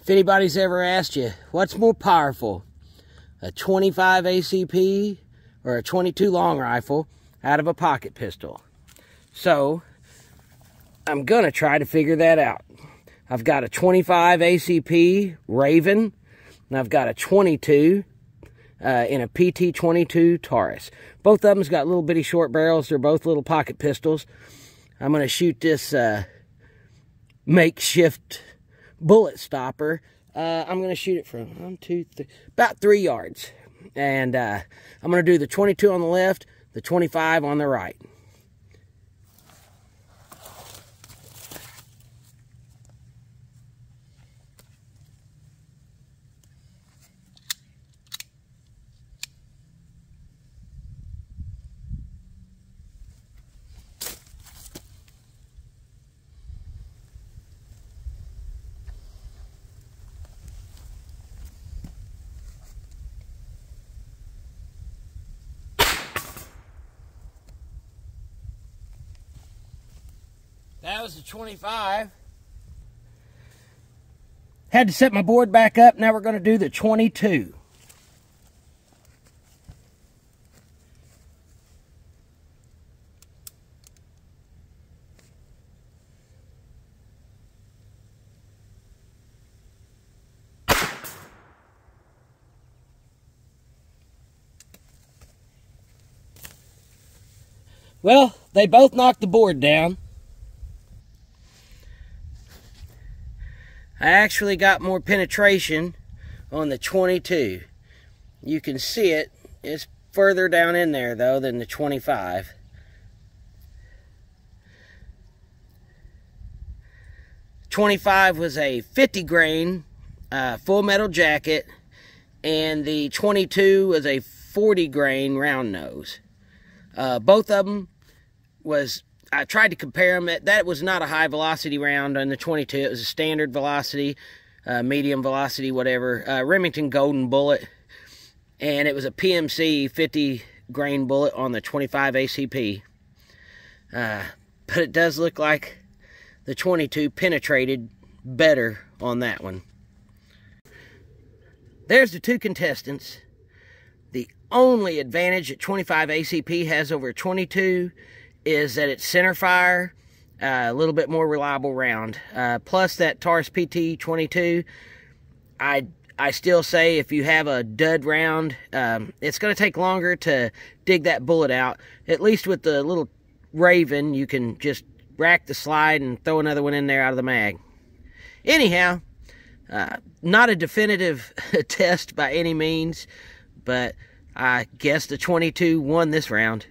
If anybody's ever asked you, what's more powerful, a 25 ACP or a 22 long rifle out of a pocket pistol? So, I'm going to try to figure that out. I've got a 25 ACP Raven, and I've got a 22 uh, in a PT22 Taurus. Both of them's got little bitty short barrels. They're both little pocket pistols. I'm going to shoot this uh, makeshift bullet stopper. Uh, I'm going to shoot it from one, two, three, about three yards. And uh, I'm going to do the 22 on the left, the 25 on the right. That was the 25. Had to set my board back up. Now we're going to do the 22. Well, they both knocked the board down. I actually got more penetration on the 22. You can see it. It's further down in there, though, than the 25. Twenty-five was a 50 grain uh, full metal jacket, and the 22 was a 40 grain round nose. Uh, both of them was I tried to compare them. That was not a high velocity round on the 22. It was a standard velocity, uh, medium velocity, whatever. Uh, Remington Golden bullet, and it was a PMC 50 grain bullet on the 25 ACP. Uh, but it does look like the 22 penetrated better on that one. There's the two contestants. The only advantage that 25 ACP has over 22 is that it's center fire, uh, a little bit more reliable round. Uh, plus that Taurus PT 22, I I still say if you have a dud round, um, it's going to take longer to dig that bullet out. At least with the little Raven, you can just rack the slide and throw another one in there out of the mag. Anyhow, uh, not a definitive test by any means, but I guess the 22 won this round.